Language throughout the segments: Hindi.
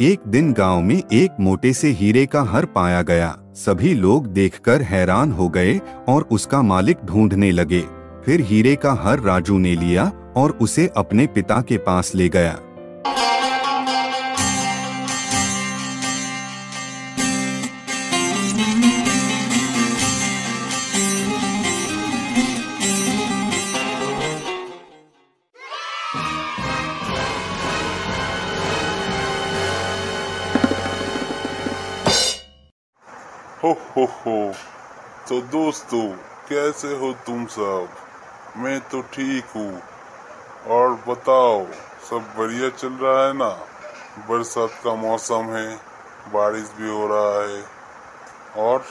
एक दिन गाँव में एक मोटे से हीरे का हर पाया गया। सभी लोग देखकर हैरान हो गए और उसका मालिक ढूँढने लगे। फिर हीरे का हर राजू ने लिया और उसे अपने पिता के पास ले गया। हो हो हो। तो दोस्तों, कैसे हो तुम सब? मैं तो ठीक हूँ। और बताओ, सब बढ़िया चल रहा है ना? बरसात का मौसम है, बारिश भी हो रहा है। और?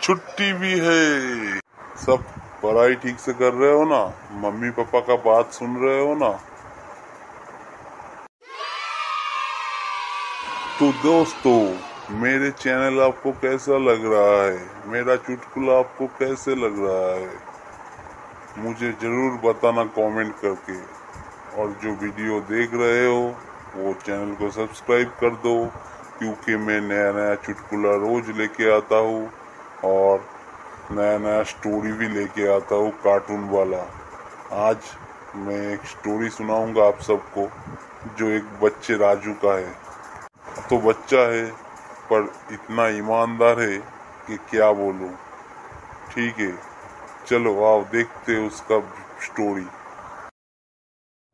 छुट्टी भी है। सब पढ़ाई ठीक से कर रहे हो ना? मम्मी पापा का बात सुन रहे हो ना? तो दोस्तों, मेरे चैनल आपको कैसा लग रहा है? मेरा चुटकुला आपको कैसे लग रहा है? मुझे ज़रूर बताना कमेंट करके। और जो वीडियो देख रहे हो, वो चैनल को सब्सक्राइब कर दो, क्योंकि मैं नया नया चुटकुला रोज लेके आता हूँ और नया नया स्टोरी भी लेके आता हूँ कार्टून वाला। आज मैं एक स्टोरी सुनाऊँगा आप सबको, जो एक बच्चे राजू का है। तो बच्चा है, पर इतना ईमानदार है कि क्या बोलूँ। ठीक है, चलो आओ देखते उसका स्टोरी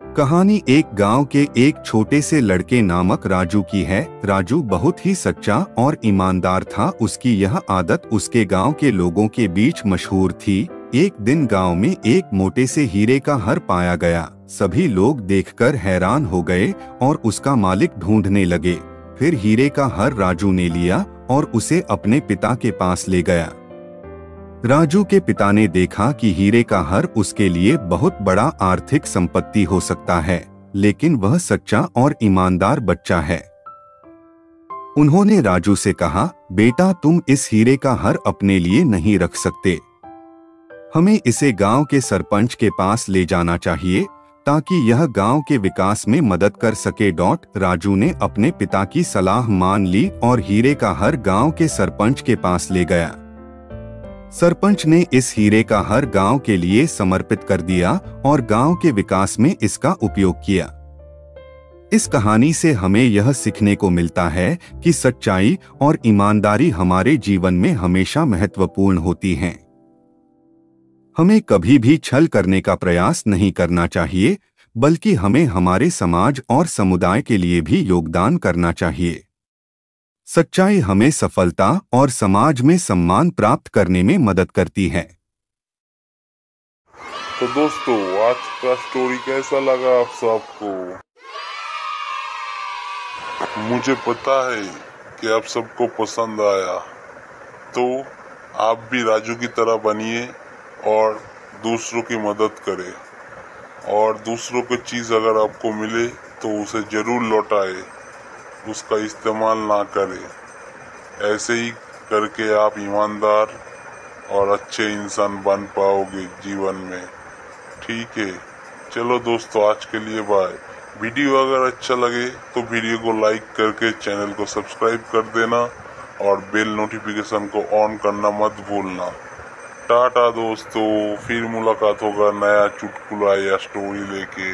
कहानी एक गाँव के एक छोटे से लड़के नामक राजू की है। राजू बहुत ही सच्चा और ईमानदार था। उसकी यह आदत उसके गाँव के लोगों के बीच मशहूर थी। एक दिन गाँव में एक मोटे से हीरे का हर पाया गया। सभी लोग देखकर हैरान हो गए और उसका मालिक ढूँढने लगे। फिर हीरे का हर राजू ने लिया और उसे अपने पिता के पास ले गया। राजू के पिता ने देखा कि हीरे का हर उसके लिए बहुत बड़ा आर्थिक संपत्ति हो सकता है, लेकिन वह सच्चा और ईमानदार बच्चा है। उन्होंने राजू से कहा, बेटा, तुम इस हीरे का हर अपने लिए नहीं रख सकते। हमें इसे गाँव के सरपंच के पास ले जाना चाहिए ताकि यह गाँव के विकास में मदद कर सके। डॉट, राजू ने अपने पिता की सलाह मान ली और हीरे का हर गाँव के सरपंच के पास ले गया। सरपंच ने इस हीरे का हर गाँव के लिए समर्पित कर दिया और गाँव के विकास में इसका उपयोग किया। इस कहानी से हमें यह सीखने को मिलता है कि सच्चाई और ईमानदारी हमारे जीवन में हमेशा महत्वपूर्ण होती हैं। हमें कभी भी छल करने का प्रयास नहीं करना चाहिए, बल्कि हमें हमारे समाज और समुदाय के लिए भी योगदान करना चाहिए। सच्चाई हमें सफलता और समाज में सम्मान प्राप्त करने में मदद करती है। तो दोस्तों, आज का स्टोरी कैसा लगा आप सबको? मुझे पता है कि आप सबको पसंद आया। तो आप भी राजू की तरह बनिए। और दूसरों की मदद करें। और दूसरों की चीज़ अगर आपको मिले तो उसे ज़रूर लौटाए। उसका इस्तेमाल ना करें। ऐसे ही करके आप ईमानदार और अच्छे इंसान बन पाओगे जीवन में। ठीक है। चलो दोस्तों, आज के लिए बाय वीडियो अगर अच्छा लगे तो वीडियो को लाइक करके चैनल को सब्सक्राइब कर देना और बेल नोटिफिकेशन को ऑन करना मत भूलना। टाटा दोस्तों फिर मुलाकात होगा नया चुटकुला या स्टोरी लेके।